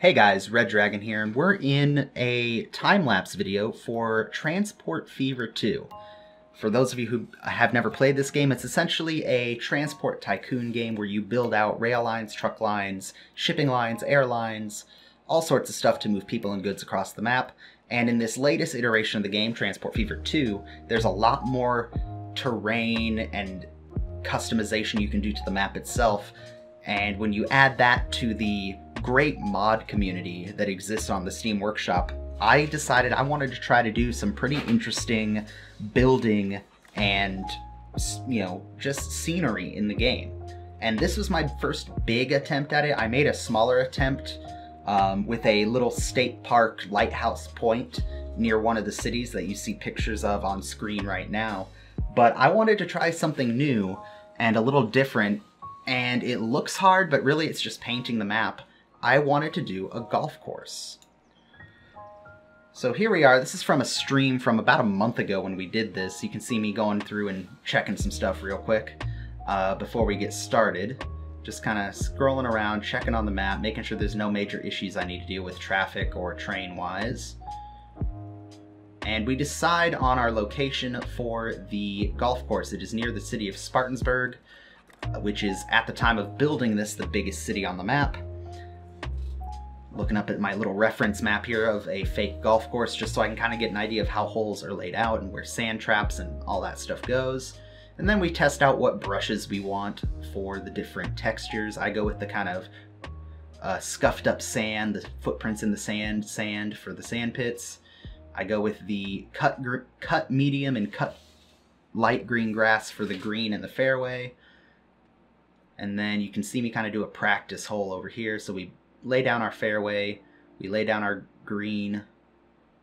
Hey guys, Red Dragon here, and we're in a time-lapse video for Transport Fever 2. For those of you who have never played this game, it's essentially a transport tycoon game where you build out rail lines, truck lines, shipping lines, airlines, all sorts of stuff to move people and goods across the map. And in this latest iteration of the game, Transport Fever 2, there's a lot more terrain and customization you can do to the map itself. And when you add that to the great mod community that exists on the Steam Workshop, I decided I wanted to try to do some pretty interesting building and, you know, just scenery in the game. And this was my first big attempt at it. I made a smaller attempt um, with a little state park lighthouse point near one of the cities that you see pictures of on screen right now. But I wanted to try something new and a little different, and it looks hard, but really it's just painting the map. I wanted to do a golf course. So here we are. This is from a stream from about a month ago when we did this. You can see me going through and checking some stuff real quick uh, before we get started. Just kind of scrolling around, checking on the map, making sure there's no major issues I need to deal with traffic or train-wise. And we decide on our location for the golf course. It is near the city of Spartansburg, which is at the time of building this the biggest city on the map looking up at my little reference map here of a fake golf course just so I can kind of get an idea of how holes are laid out and where sand traps and all that stuff goes. And then we test out what brushes we want for the different textures. I go with the kind of uh, scuffed up sand, the footprints in the sand, sand for the sand pits. I go with the cut, cut medium and cut light green grass for the green and the fairway. And then you can see me kind of do a practice hole over here. So we lay down our fairway, we lay down our green,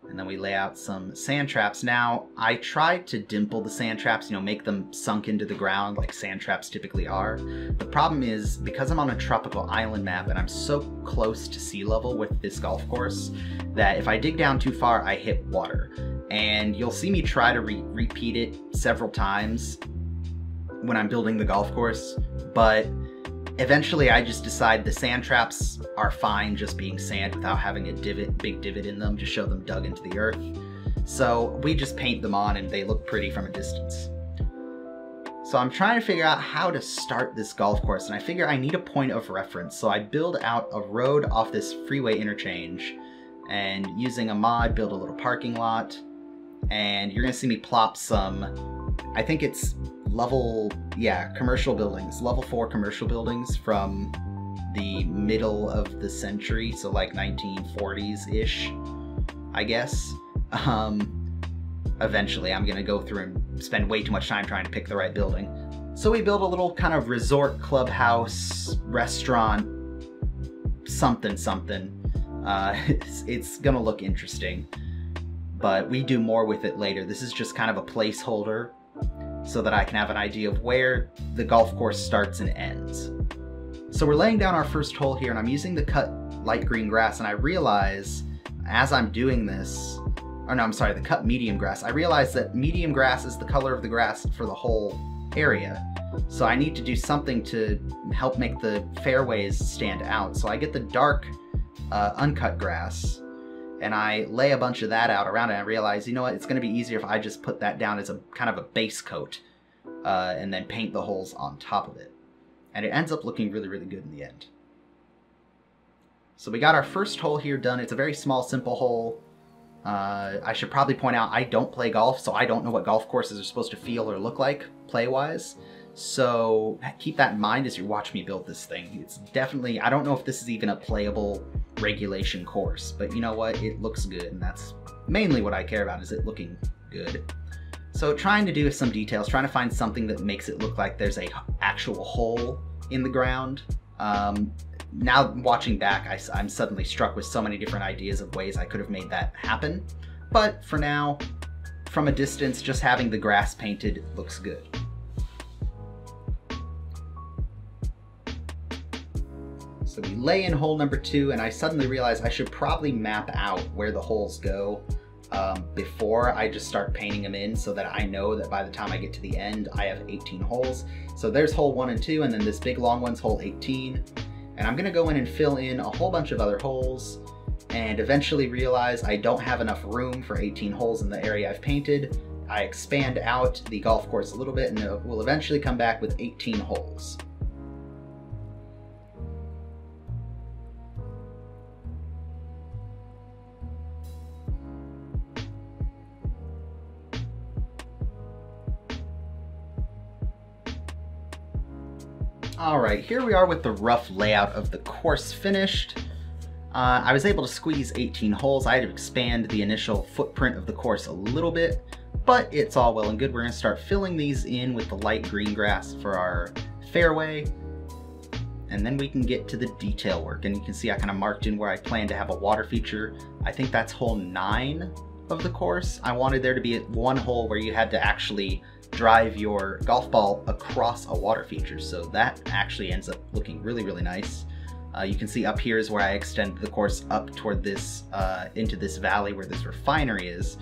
and then we lay out some sand traps. Now, I tried to dimple the sand traps, you know, make them sunk into the ground like sand traps typically are. The problem is, because I'm on a tropical island map and I'm so close to sea level with this golf course, that if I dig down too far, I hit water. And you'll see me try to re repeat it several times when I'm building the golf course, but Eventually, I just decide the sand traps are fine just being sand without having a divot, big divot in them, to show them dug into the earth. So we just paint them on and they look pretty from a distance. So I'm trying to figure out how to start this golf course and I figure I need a point of reference. So I build out a road off this freeway interchange and using a mod build a little parking lot and you're gonna see me plop some, I think it's level, yeah, commercial buildings, level four commercial buildings from the middle of the century, so like 1940s-ish, I guess. Um, eventually, I'm gonna go through and spend way too much time trying to pick the right building. So we built a little kind of resort, clubhouse, restaurant, something something. Uh, it's, it's gonna look interesting, but we do more with it later. This is just kind of a placeholder so that I can have an idea of where the golf course starts and ends. So we're laying down our first hole here and I'm using the cut light green grass and I realize as I'm doing this, or no, I'm sorry, the cut medium grass, I realize that medium grass is the color of the grass for the whole area. So I need to do something to help make the fairways stand out. So I get the dark uh, uncut grass and I lay a bunch of that out around it. And I realize, you know what, it's going to be easier if I just put that down as a kind of a base coat uh, and then paint the holes on top of it. And it ends up looking really, really good in the end. So we got our first hole here done. It's a very small, simple hole. Uh, I should probably point out I don't play golf, so I don't know what golf courses are supposed to feel or look like play-wise. So keep that in mind as you watch me build this thing. It's definitely, I don't know if this is even a playable regulation course, but you know what? It looks good, and that's mainly what I care about, is it looking good. So trying to do some details, trying to find something that makes it look like there's a actual hole in the ground. Um, now watching back, I, I'm suddenly struck with so many different ideas of ways I could have made that happen. But for now, from a distance, just having the grass painted looks good. So we lay in hole number two, and I suddenly realized I should probably map out where the holes go um, before I just start painting them in so that I know that by the time I get to the end, I have 18 holes. So there's hole one and two, and then this big long one's hole 18. And I'm gonna go in and fill in a whole bunch of other holes and eventually realize I don't have enough room for 18 holes in the area I've painted. I expand out the golf course a little bit and we'll eventually come back with 18 holes. All right, here we are with the rough layout of the course finished. Uh, I was able to squeeze 18 holes. I had to expand the initial footprint of the course a little bit, but it's all well and good. We're gonna start filling these in with the light green grass for our fairway, and then we can get to the detail work. And you can see I kind of marked in where I plan to have a water feature. I think that's hole nine of the course. I wanted there to be one hole where you had to actually drive your golf ball across a water feature. So that actually ends up looking really, really nice. Uh, you can see up here is where I extend the course up toward this, uh, into this valley where this refinery is.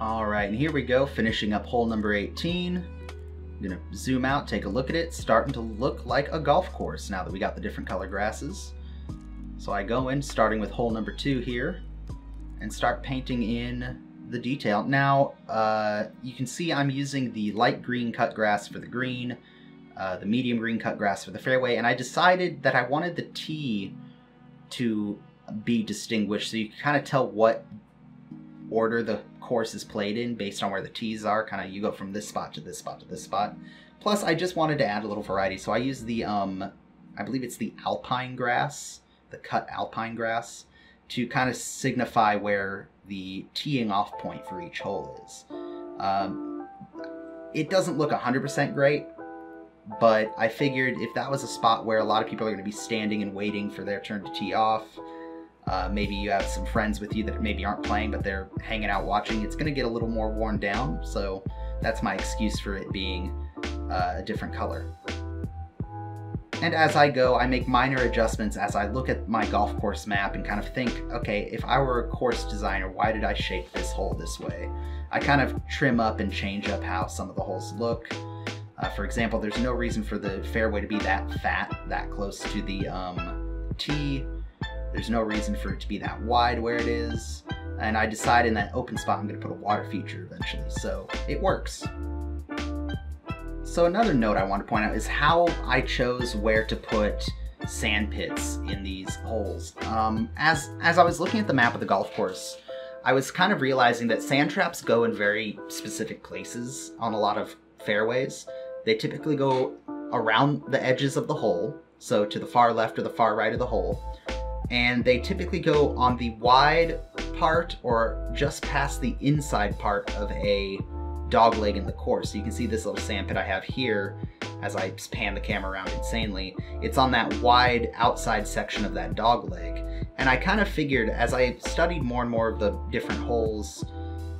All right, and here we go, finishing up hole number 18. I'm gonna zoom out, take a look at it, starting to look like a golf course now that we got the different color grasses. So I go in, starting with hole number two here, and start painting in the detail. Now, uh, you can see I'm using the light green cut grass for the green, uh, the medium green cut grass for the fairway, and I decided that I wanted the tee to be distinguished so you can kind of tell what order the course is played in based on where the tees are. Kind of you go from this spot to this spot to this spot. Plus, I just wanted to add a little variety, so I use the, um, I believe it's the alpine grass, the cut alpine grass, to kind of signify where the teeing off point for each hole is. Um, it doesn't look 100% great, but I figured if that was a spot where a lot of people are going to be standing and waiting for their turn to tee off, uh, maybe you have some friends with you that maybe aren't playing, but they're hanging out watching. It's going to get a little more worn down, so that's my excuse for it being uh, a different color. And as I go, I make minor adjustments as I look at my golf course map and kind of think, okay, if I were a course designer, why did I shape this hole this way? I kind of trim up and change up how some of the holes look. Uh, for example, there's no reason for the fairway to be that fat, that close to the um, tee. There's no reason for it to be that wide where it is. And I decide in that open spot I'm going to put a water feature eventually, so it works. So another note I want to point out is how I chose where to put sand pits in these holes. Um, as, as I was looking at the map of the golf course, I was kind of realizing that sand traps go in very specific places on a lot of fairways. They typically go around the edges of the hole, so to the far left or the far right of the hole, and they typically go on the wide part or just past the inside part of a dog leg in the course. So you can see this little sand pit I have here as I pan the camera around insanely. It's on that wide outside section of that dog leg. And I kind of figured as I studied more and more of the different holes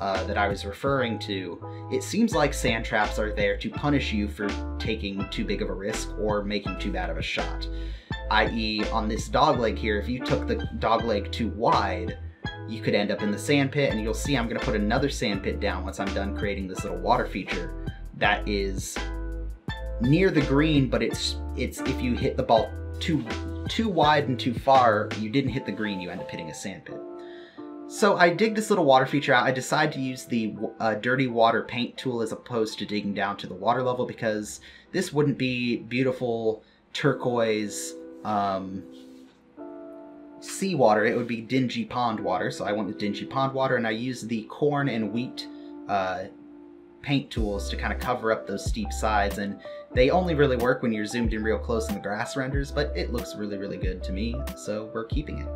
uh, that I was referring to, it seems like sand traps are there to punish you for taking too big of a risk or making too bad of a shot. i.e. on this dog leg here, if you took the dog leg too wide, you could end up in the sand pit and you'll see I'm gonna put another sand pit down once I'm done creating this little water feature that is near the green, but it's it's if you hit the ball too too wide and too far, you didn't hit the green, you end up hitting a sand pit. So I dig this little water feature out. I decide to use the uh, dirty water paint tool as opposed to digging down to the water level because this wouldn't be beautiful turquoise um, seawater. It would be dingy pond water. So I went with dingy pond water and I used the corn and wheat uh, paint tools to kind of cover up those steep sides. And they only really work when you're zoomed in real close in the grass renders, but it looks really, really good to me. So we're keeping it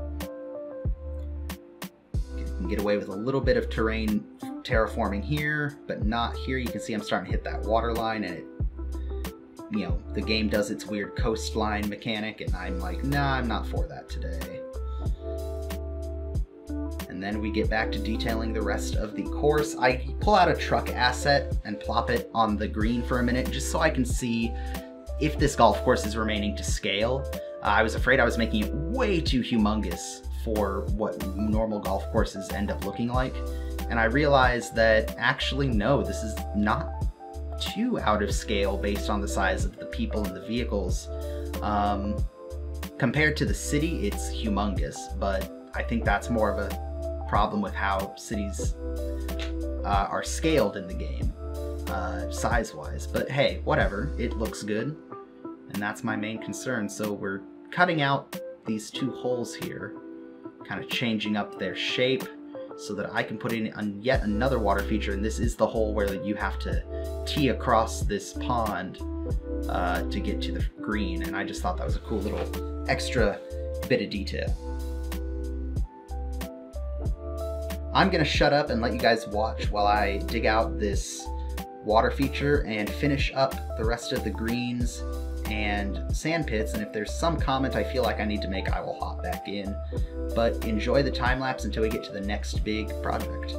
can get away with a little bit of terrain terraforming here, but not here. You can see I'm starting to hit that water line and it, you know, the game does its weird coastline mechanic and I'm like, nah, I'm not for that today. And then we get back to detailing the rest of the course. I pull out a truck asset and plop it on the green for a minute just so I can see if this golf course is remaining to scale. Uh, I was afraid I was making it way too humongous for what normal golf courses end up looking like. And I realized that actually, no, this is not too out of scale based on the size of the people and the vehicles. Um, compared to the city, it's humongous, but I think that's more of a problem with how cities uh, are scaled in the game, uh, size-wise. But hey, whatever, it looks good, and that's my main concern. So we're cutting out these two holes here kind of changing up their shape so that I can put in yet another water feature. And this is the hole where you have to tee across this pond uh, to get to the green. And I just thought that was a cool little extra bit of detail. I'm gonna shut up and let you guys watch while I dig out this water feature and finish up the rest of the greens and sand pits, and if there's some comment I feel like I need to make, I will hop back in. But enjoy the time lapse until we get to the next big project.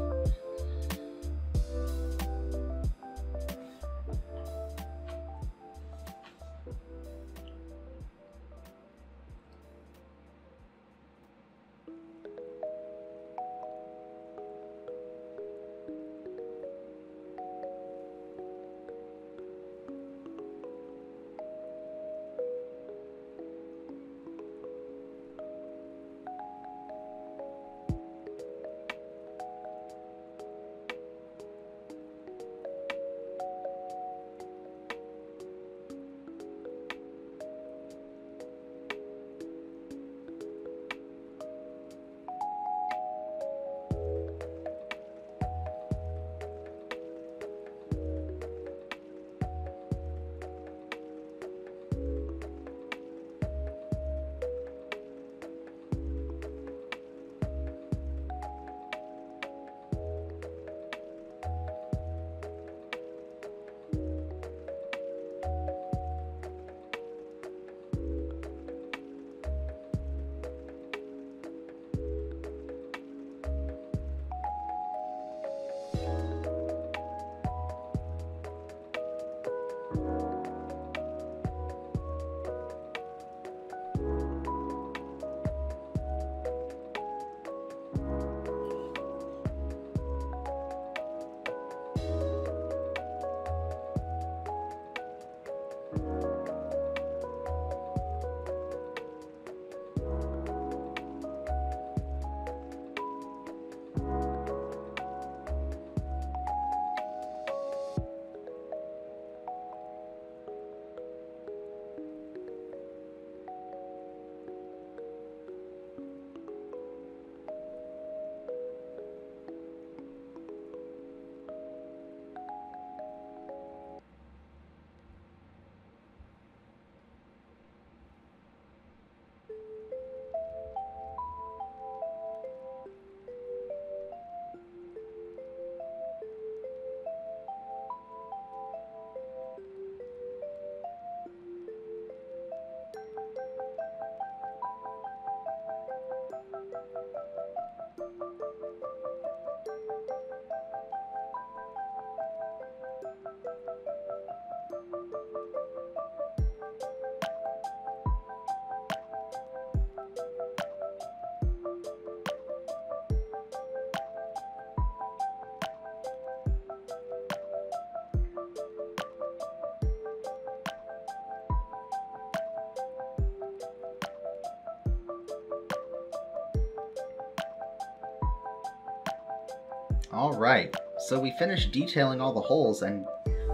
All right, so we finished detailing all the holes and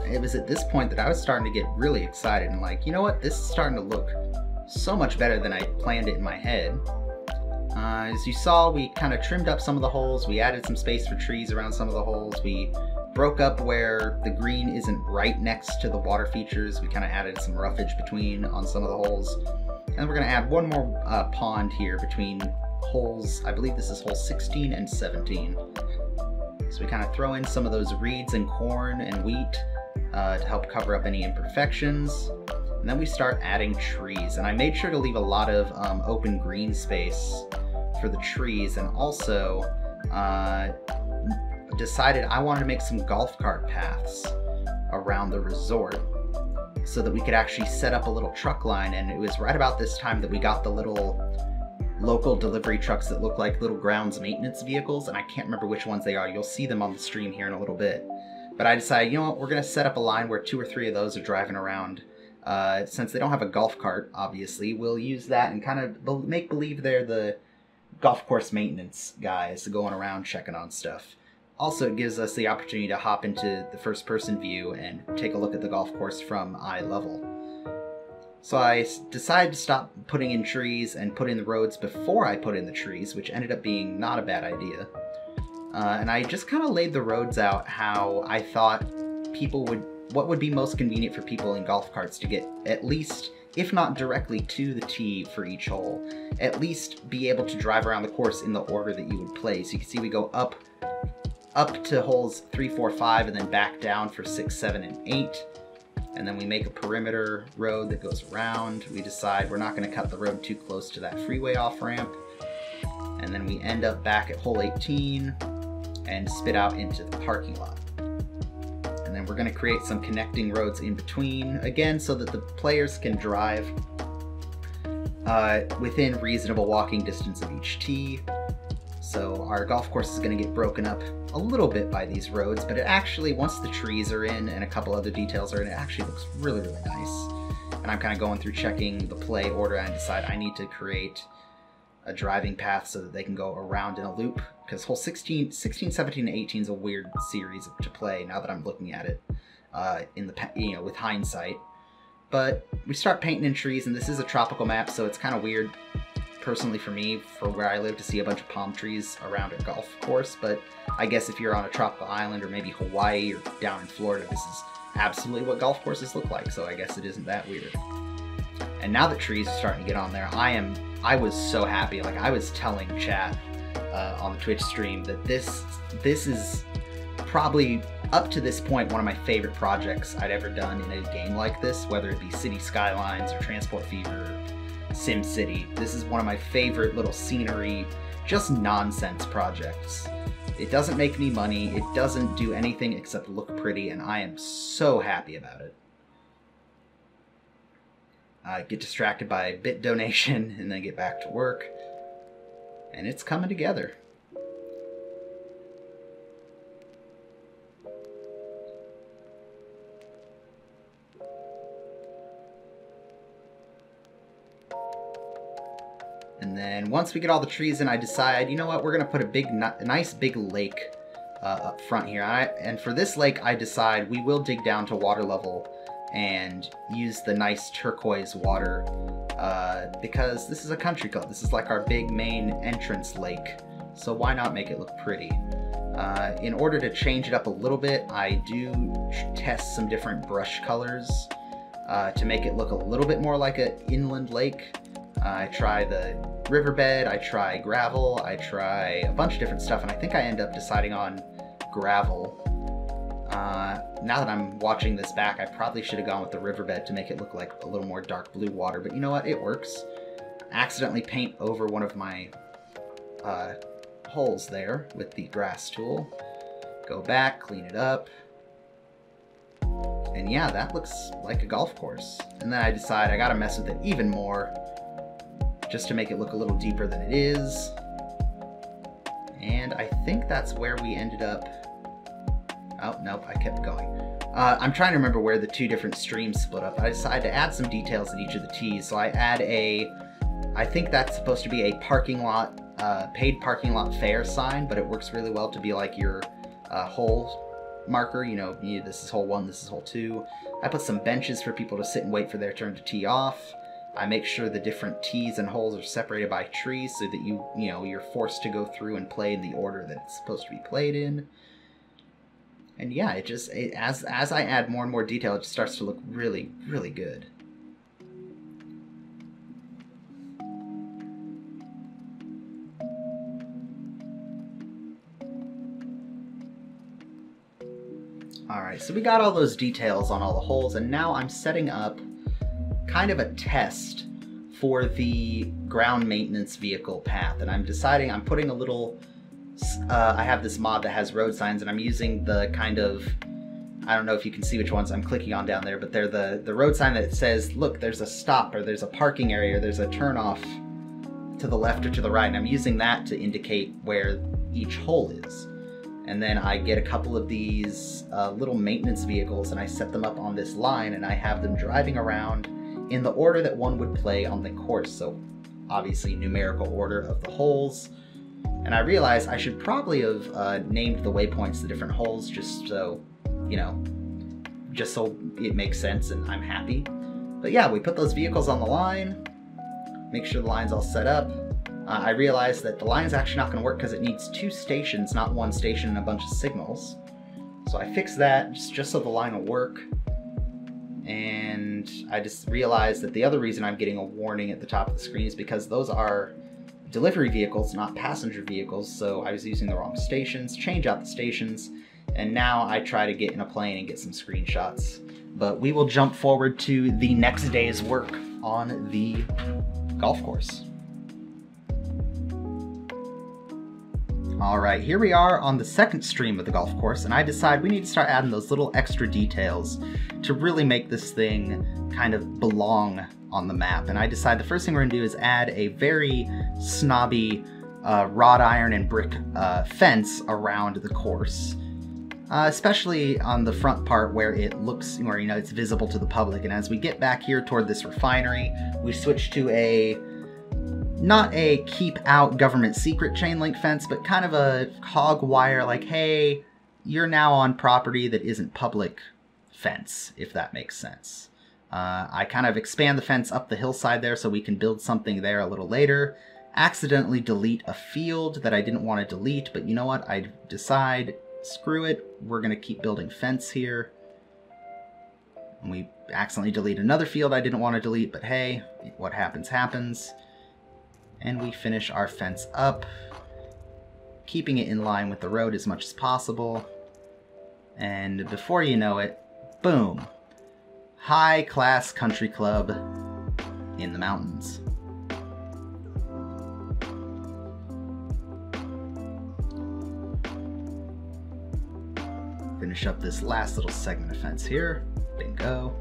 it was at this point that I was starting to get really excited and like, you know what, this is starting to look so much better than I planned it in my head. Uh, as you saw, we kind of trimmed up some of the holes, we added some space for trees around some of the holes, we broke up where the green isn't right next to the water features, we kind of added some roughage between on some of the holes. And we're going to add one more uh, pond here between holes, I believe this is hole 16 and 17. So we kind of throw in some of those reeds and corn and wheat uh, to help cover up any imperfections. And then we start adding trees. And I made sure to leave a lot of um, open green space for the trees and also uh, decided I wanted to make some golf cart paths around the resort so that we could actually set up a little truck line. And it was right about this time that we got the little local delivery trucks that look like little grounds maintenance vehicles. And I can't remember which ones they are. You'll see them on the stream here in a little bit. But I decided, you know what, we're going to set up a line where two or three of those are driving around. Uh, since they don't have a golf cart, obviously, we'll use that and kind of make believe they're the golf course maintenance guys going around checking on stuff. Also, it gives us the opportunity to hop into the first person view and take a look at the golf course from eye level. So I decided to stop putting in trees and put in the roads before I put in the trees, which ended up being not a bad idea. Uh, and I just kind of laid the roads out how I thought people would, what would be most convenient for people in golf carts to get at least, if not directly to the tee for each hole, at least be able to drive around the course in the order that you would play. So you can see we go up, up to holes three, four, five, and then back down for six, seven, and eight. And then we make a perimeter road that goes around. We decide we're not gonna cut the road too close to that freeway off ramp. And then we end up back at hole 18 and spit out into the parking lot. And then we're going to create some connecting roads in between, again, so that the players can drive uh, within reasonable walking distance of each tee. So our golf course is going to get broken up a little bit by these roads, but it actually, once the trees are in and a couple other details are in, it actually looks really, really nice. And I'm kind of going through checking the play order and decide I need to create a driving path so that they can go around in a loop because hole 16, 16, 17, and 18 is a weird series to play now that I'm looking at it uh, in the you know with hindsight. But we start painting in trees, and this is a tropical map, so it's kind of weird personally for me for where I live to see a bunch of palm trees around a golf course. But I guess if you're on a tropical island or maybe Hawaii or down in Florida, this is absolutely what golf courses look like. So I guess it isn't that weird. And now that trees are starting to get on there, I am I was so happy. Like I was telling chat uh, on the Twitch stream that this this is probably up to this point one of my favorite projects I'd ever done in a game like this, whether it be City Skylines or Transport Fever, or Sim City. This is one of my favorite little scenery, just nonsense projects. It doesn't make me money, it doesn't do anything except look pretty, and I am so happy about it. I get distracted by a bit donation and then get back to work and it's coming together. And then once we get all the trees in, I decide, you know what, we're gonna put a big, nice big lake uh, up front here. I, and for this lake, I decide we will dig down to water level and use the nice turquoise water uh, because this is a country club. This is like our big main entrance lake. So why not make it look pretty? Uh, in order to change it up a little bit, I do test some different brush colors uh, to make it look a little bit more like an inland lake. I try the riverbed, I try gravel, I try a bunch of different stuff, and I think I end up deciding on gravel uh, now that I'm watching this back, I probably should have gone with the riverbed to make it look like a little more dark blue water, but you know what? It works. Accidentally paint over one of my uh, holes there with the grass tool. Go back, clean it up. And yeah, that looks like a golf course. And then I decide I gotta mess with it even more just to make it look a little deeper than it is. And I think that's where we ended up Oh, nope, I kept going. Uh, I'm trying to remember where the two different streams split up. I decided to add some details in each of the tees. So I add a, I think that's supposed to be a parking lot, uh, paid parking lot fare sign, but it works really well to be like your uh, hole marker. You know, this is hole one, this is hole two. I put some benches for people to sit and wait for their turn to tee off. I make sure the different tees and holes are separated by trees so that you, you know, you're forced to go through and play in the order that it's supposed to be played in. And yeah, it just it, as as I add more and more detail, it starts to look really, really good. Alright, so we got all those details on all the holes, and now I'm setting up kind of a test for the ground maintenance vehicle path. And I'm deciding, I'm putting a little, uh, I have this mod that has road signs, and I'm using the kind of, I don't know if you can see which ones I'm clicking on down there, but they're the, the road sign that says, look, there's a stop, or there's a parking area, or there's a turnoff to the left or to the right. And I'm using that to indicate where each hole is and then I get a couple of these uh, little maintenance vehicles and I set them up on this line and I have them driving around in the order that one would play on the course. So obviously numerical order of the holes. And I realized I should probably have uh, named the waypoints the different holes just so, you know, just so it makes sense and I'm happy. But yeah, we put those vehicles on the line, make sure the line's all set up, uh, I realized that the line's actually not going to work because it needs two stations, not one station and a bunch of signals. So I fixed that just, just so the line will work. And I just realized that the other reason I'm getting a warning at the top of the screen is because those are delivery vehicles, not passenger vehicles. So I was using the wrong stations, change out the stations, and now I try to get in a plane and get some screenshots. But we will jump forward to the next day's work on the golf course. Alright, here we are on the second stream of the golf course, and I decide we need to start adding those little extra details to really make this thing kind of belong on the map. And I decide the first thing we're going to do is add a very snobby uh, wrought iron and brick uh, fence around the course. Uh, especially on the front part where it looks, where you know it's visible to the public. And as we get back here toward this refinery, we switch to a not a keep out government secret chain link fence, but kind of a hog wire like, hey, you're now on property that isn't public fence, if that makes sense. Uh, I kind of expand the fence up the hillside there so we can build something there a little later. Accidentally delete a field that I didn't want to delete, but you know what? I decide, screw it, we're going to keep building fence here. And we accidentally delete another field I didn't want to delete, but hey, what happens happens and we finish our fence up, keeping it in line with the road as much as possible. And before you know it, boom, high class country club in the mountains. Finish up this last little segment of fence here. Bingo.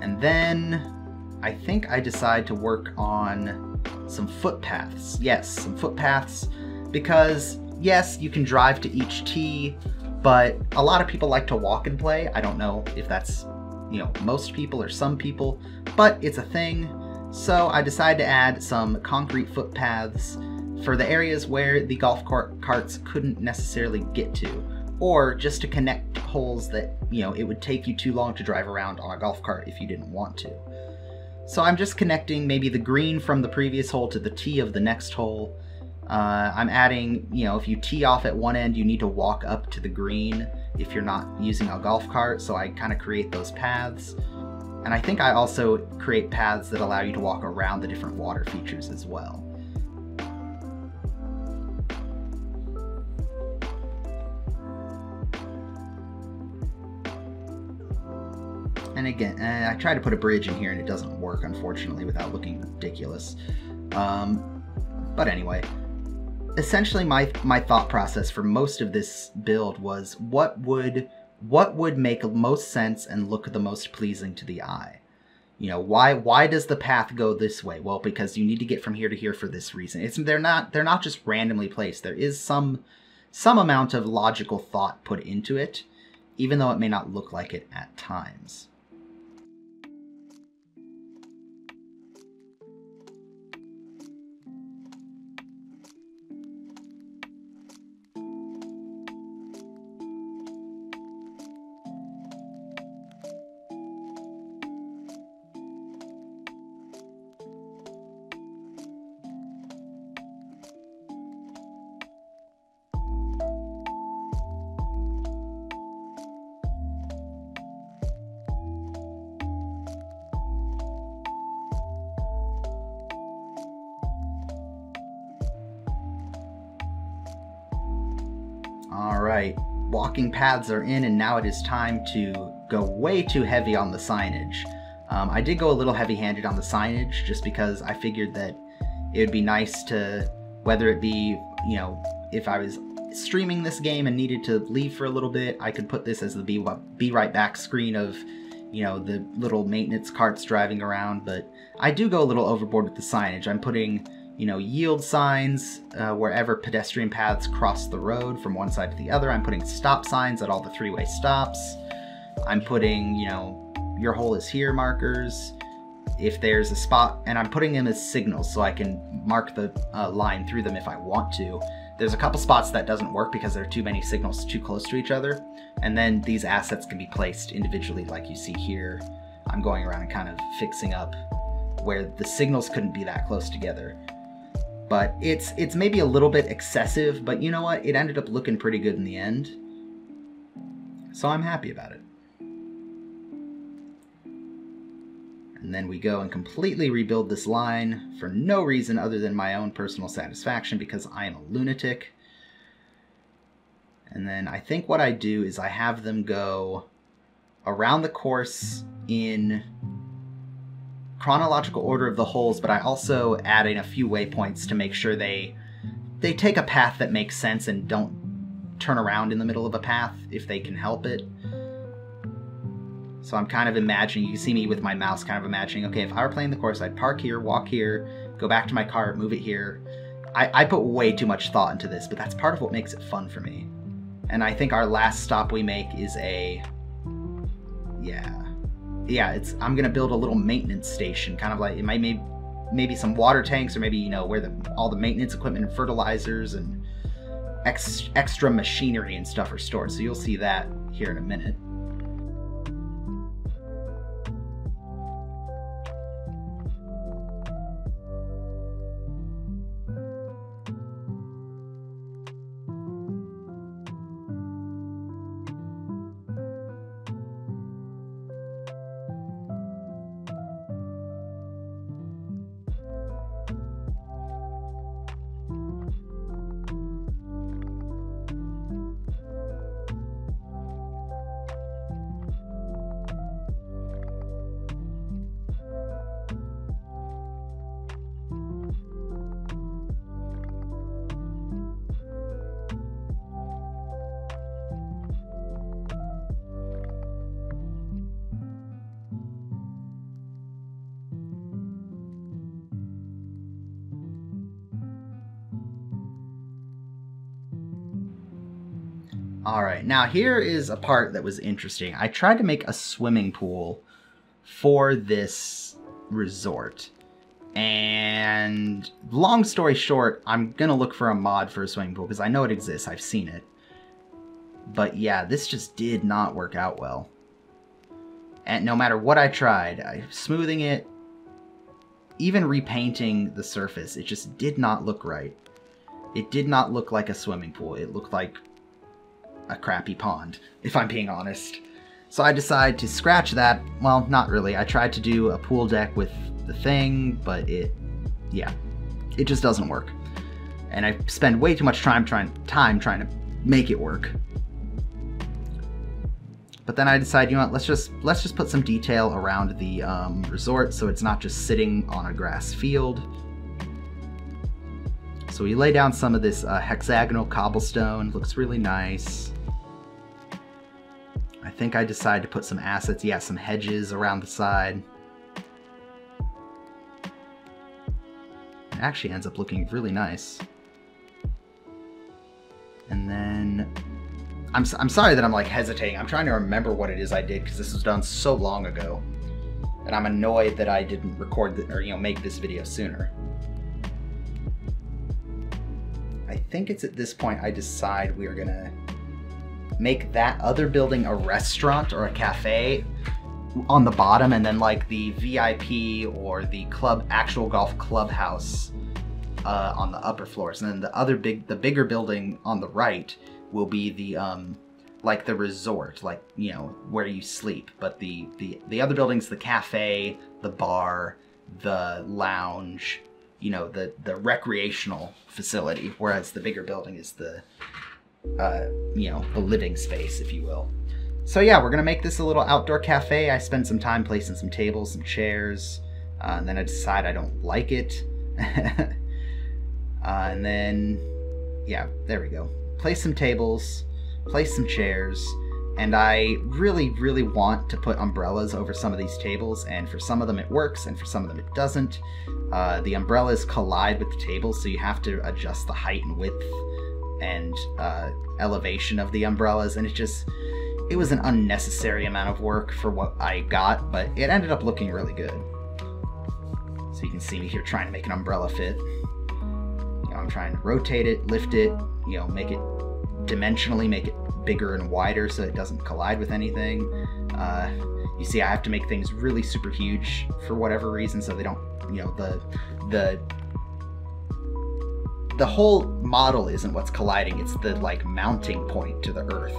And then I think I decide to work on some footpaths. Yes, some footpaths, because yes, you can drive to each tee, but a lot of people like to walk and play. I don't know if that's, you know, most people or some people, but it's a thing. So I decided to add some concrete footpaths for the areas where the golf cart carts couldn't necessarily get to, or just to connect holes that, you know, it would take you too long to drive around on a golf cart if you didn't want to. So I'm just connecting maybe the green from the previous hole to the tee of the next hole. Uh, I'm adding, you know, if you tee off at one end, you need to walk up to the green if you're not using a golf cart, so I kind of create those paths. And I think I also create paths that allow you to walk around the different water features as well. And again, I try to put a bridge in here and it doesn't work, unfortunately, without looking ridiculous. Um, but anyway, essentially my, my thought process for most of this build was what would, what would make most sense and look the most pleasing to the eye? You know, why why does the path go this way? Well, because you need to get from here to here for this reason. It's they're not they're not just randomly placed. There is some some amount of logical thought put into it, even though it may not look like it at times. Walking paths are in and now it is time to go way too heavy on the signage. Um, I did go a little heavy-handed on the signage just because I figured that it would be nice to, whether it be, you know, if I was streaming this game and needed to leave for a little bit, I could put this as the be, be right back screen of, you know, the little maintenance carts driving around, but I do go a little overboard with the signage. I'm putting, you know, yield signs uh, wherever pedestrian paths cross the road from one side to the other. I'm putting stop signs at all the three-way stops. I'm putting, you know, your hole is here markers. If there's a spot, and I'm putting them as signals so I can mark the uh, line through them if I want to. There's a couple spots that doesn't work because there are too many signals too close to each other. And then these assets can be placed individually like you see here. I'm going around and kind of fixing up where the signals couldn't be that close together. But it's it's maybe a little bit excessive, but you know what? It ended up looking pretty good in the end. So I'm happy about it. And then we go and completely rebuild this line for no reason other than my own personal satisfaction because I am a lunatic. And then I think what I do is I have them go around the course in chronological order of the holes, but I also add in a few waypoints to make sure they they take a path that makes sense and don't turn around in the middle of a path if they can help it. So I'm kind of imagining, you see me with my mouse kind of imagining, okay, if I were playing the course, I'd park here, walk here, go back to my car, move it here. I, I put way too much thought into this, but that's part of what makes it fun for me. And I think our last stop we make is a, yeah, yeah, it's, I'm gonna build a little maintenance station, kind of like, it might maybe, maybe some water tanks or maybe, you know, where the, all the maintenance equipment and fertilizers and ex, extra machinery and stuff are stored. So you'll see that here in a minute. All right, now here is a part that was interesting. I tried to make a swimming pool for this resort. And long story short, I'm gonna look for a mod for a swimming pool because I know it exists, I've seen it. But yeah, this just did not work out well. And no matter what I tried, I, smoothing it, even repainting the surface, it just did not look right. It did not look like a swimming pool. It looked like a crappy pond, if I'm being honest. So I decide to scratch that. Well, not really. I tried to do a pool deck with the thing, but it, yeah, it just doesn't work. And I spend way too much time trying time trying to make it work. But then I decide, you know what? Let's just let's just put some detail around the um, resort, so it's not just sitting on a grass field. So we lay down some of this uh, hexagonal cobblestone. Looks really nice. I think I decided to put some assets, yeah, some hedges around the side. It actually ends up looking really nice. And then, I'm, I'm sorry that I'm like hesitating. I'm trying to remember what it is I did because this was done so long ago. And I'm annoyed that I didn't record the, or, you know, make this video sooner. I think it's at this point I decide we are gonna make that other building a restaurant or a cafe on the bottom and then like the VIP or the club actual golf clubhouse uh, on the upper floors. And then the other big the bigger building on the right will be the um like the resort like you know where you sleep. But the the the other buildings the cafe the bar the lounge you know the the recreational facility whereas the bigger building is the uh, you know, the living space, if you will. So yeah, we're gonna make this a little outdoor cafe. I spend some time placing some tables, some chairs, uh, and then I decide I don't like it. uh, and then, yeah, there we go. Place some tables, place some chairs, and I really, really want to put umbrellas over some of these tables, and for some of them it works, and for some of them it doesn't. Uh, the umbrellas collide with the tables, so you have to adjust the height and width and uh, elevation of the umbrellas, and it just it was an unnecessary amount of work for what I got, but it ended up looking really good. So you can see me here trying to make an umbrella fit. You know, I'm trying to rotate it, lift it, you know, make it dimensionally, make it bigger and wider so it doesn't collide with anything. Uh, you see, I have to make things really super huge for whatever reason, so they don't, you know, the the the whole model isn't what's colliding; it's the like mounting point to the Earth.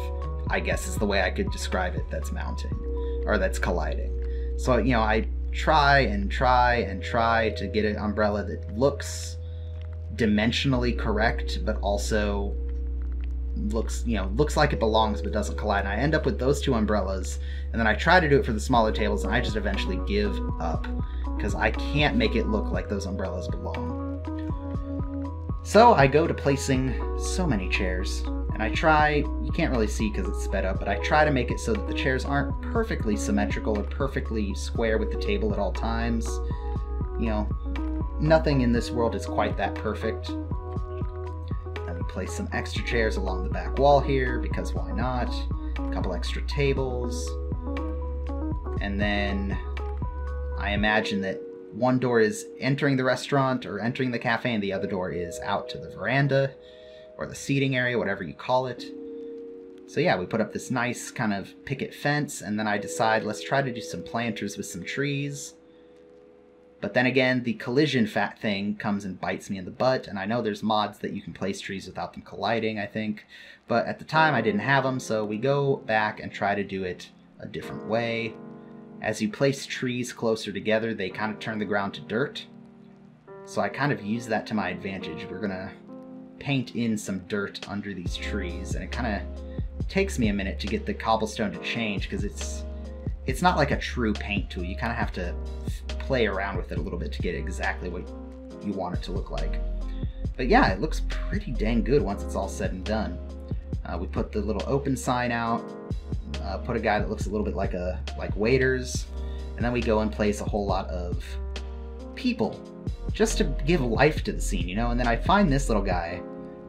I guess is the way I could describe it. That's mounting, or that's colliding. So you know, I try and try and try to get an umbrella that looks dimensionally correct, but also looks you know looks like it belongs but doesn't collide and i end up with those two umbrellas and then i try to do it for the smaller tables and i just eventually give up because i can't make it look like those umbrellas belong so i go to placing so many chairs and i try you can't really see because it's sped up but i try to make it so that the chairs aren't perfectly symmetrical or perfectly square with the table at all times you know nothing in this world is quite that perfect I would place some extra chairs along the back wall here because why not? A couple extra tables. And then I imagine that one door is entering the restaurant or entering the cafe and the other door is out to the veranda or the seating area, whatever you call it. So yeah, we put up this nice kind of picket fence and then I decide let's try to do some planters with some trees. But then again, the collision fat thing comes and bites me in the butt, and I know there's mods that you can place trees without them colliding, I think. But at the time, I didn't have them, so we go back and try to do it a different way. As you place trees closer together, they kind of turn the ground to dirt. So I kind of use that to my advantage. We're to paint in some dirt under these trees, and it kind of takes me a minute to get the cobblestone to change because it's it's not like a true paint tool. You kind of have to play around with it a little bit to get exactly what you want it to look like. But yeah, it looks pretty dang good once it's all said and done. Uh, we put the little open sign out, uh, put a guy that looks a little bit like a like waiters, and then we go and place a whole lot of people just to give life to the scene, you know. And then I find this little guy,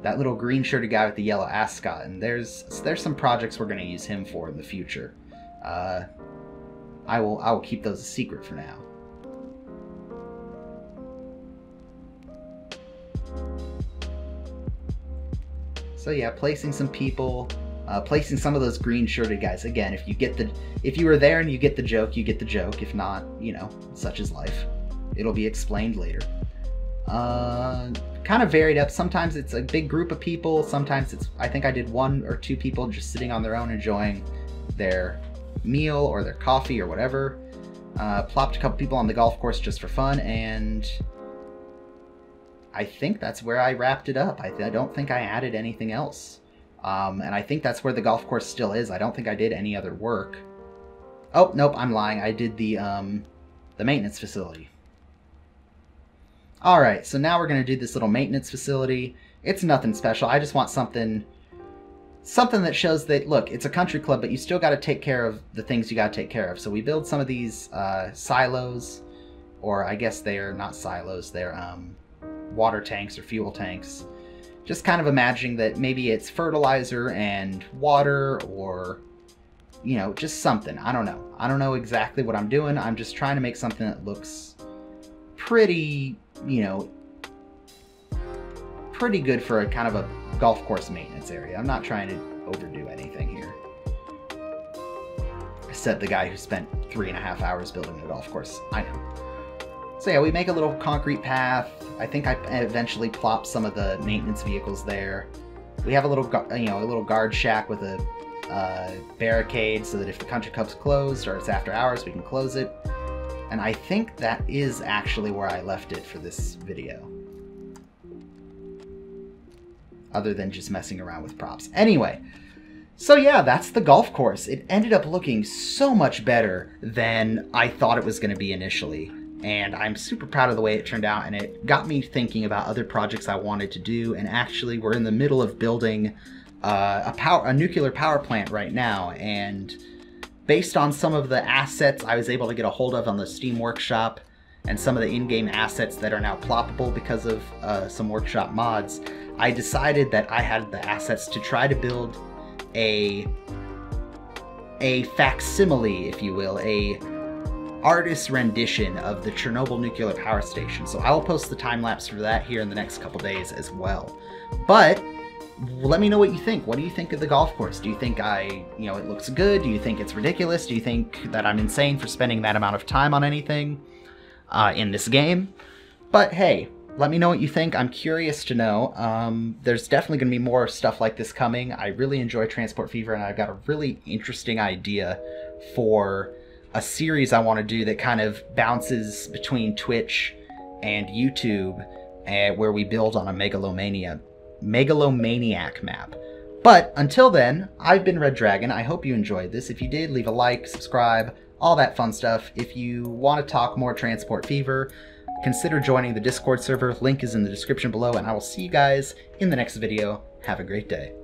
that little green shirted guy with the yellow ascot, and there's there's some projects we're going to use him for in the future. Uh, I will I will keep those a secret for now. So yeah, placing some people, uh, placing some of those green shirted guys. Again, if you get the if you were there and you get the joke, you get the joke. If not, you know, such is life. It'll be explained later. Uh, kind of varied up. Sometimes it's a big group of people. Sometimes it's I think I did one or two people just sitting on their own enjoying their meal or their coffee or whatever. Uh, plopped a couple people on the golf course just for fun, and I think that's where I wrapped it up. I, I don't think I added anything else. Um, and I think that's where the golf course still is. I don't think I did any other work. Oh, nope, I'm lying. I did the, um, the maintenance facility. Alright, so now we're going to do this little maintenance facility. It's nothing special. I just want something something that shows that look it's a country club but you still got to take care of the things you got to take care of so we build some of these uh, silos or i guess they're not silos they're um, water tanks or fuel tanks just kind of imagining that maybe it's fertilizer and water or you know just something i don't know i don't know exactly what i'm doing i'm just trying to make something that looks pretty you know pretty good for a kind of a golf course maintenance area. I'm not trying to overdo anything here. I said the guy who spent three and a half hours building a golf course. I know. So yeah, we make a little concrete path. I think I eventually plop some of the maintenance vehicles there. We have a little, you know, a little guard shack with a uh, barricade so that if the country club's closed or it's after hours, we can close it. And I think that is actually where I left it for this video. other than just messing around with props. Anyway, so yeah, that's the golf course. It ended up looking so much better than I thought it was going to be initially. And I'm super proud of the way it turned out, and it got me thinking about other projects I wanted to do. And actually, we're in the middle of building uh, a power, a nuclear power plant right now. And based on some of the assets I was able to get a hold of on the Steam Workshop, and some of the in-game assets that are now ploppable because of uh, some workshop mods, I decided that I had the assets to try to build a a facsimile, if you will, a artist's rendition of the Chernobyl nuclear power station. So I will post the time lapse for that here in the next couple days as well. But let me know what you think. What do you think of the golf course? Do you think I, you know, it looks good? Do you think it's ridiculous? Do you think that I'm insane for spending that amount of time on anything uh, in this game? But hey, let me know what you think. I'm curious to know. Um, there's definitely going to be more stuff like this coming. I really enjoy Transport Fever, and I've got a really interesting idea for a series I want to do that kind of bounces between Twitch and YouTube, uh, where we build on a megalomania, megalomaniac map. But until then, I've been Red Dragon. I hope you enjoyed this. If you did, leave a like, subscribe, all that fun stuff. If you want to talk more Transport Fever, consider joining the Discord server. Link is in the description below, and I will see you guys in the next video. Have a great day.